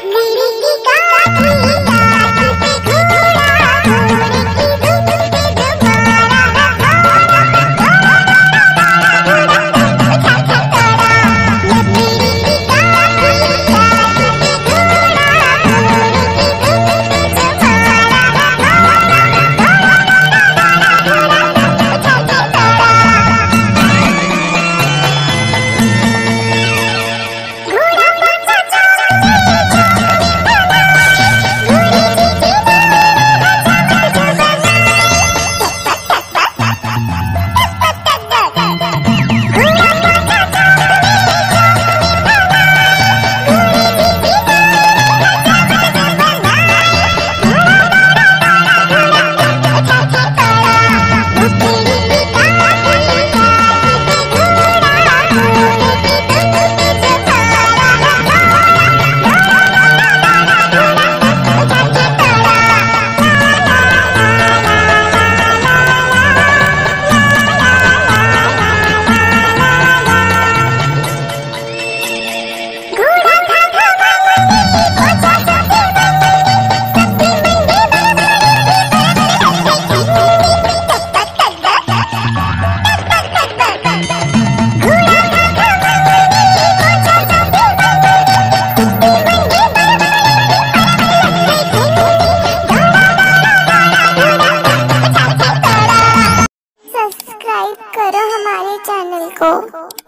Good. हमारे channel को